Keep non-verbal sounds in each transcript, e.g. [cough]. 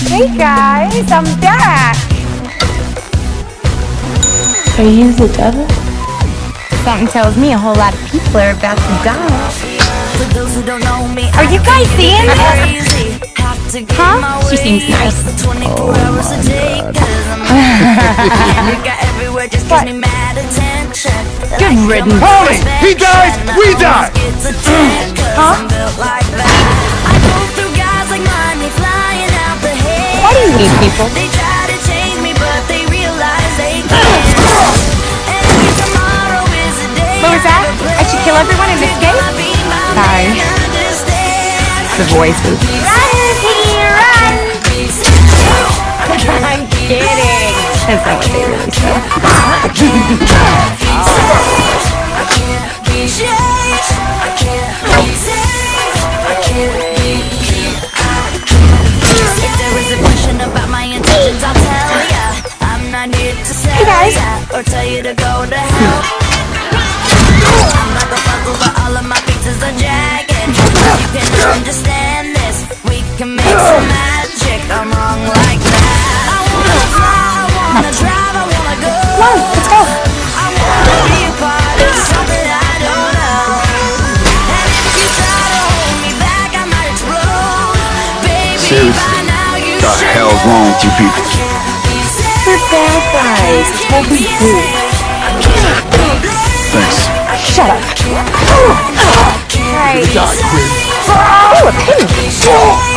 Hey guys, I'm back. Are you the devil? Something tells me a whole lot of people are about to die. Are you guys seeing this? Huh? She seems nice. Oh What? Good riddance. Holly, he dies, we die. Huh? A [laughs] day What was that? I should kill everyone and escape? Sorry. The. Run, Piggy, run! I'm kidding. That's not what sell guys. or tell you to go to hell. I'm like a puzzle, but all of my pieces are jagged. You can understand this. We can make some magic. I'm wrong like that. I wanna fly, I wanna drive, I wanna go. On, let's go. Seriously, you The hell's wrong with you people? They're bad guys. It's what we do. Thanks. Shut up. Right. Die, Quinn. Oh, a pin.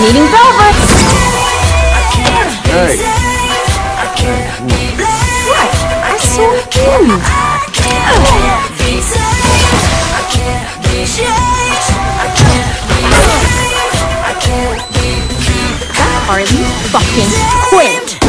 Meeting's over. Hey. What? I saw him. Harley fucking Quinn.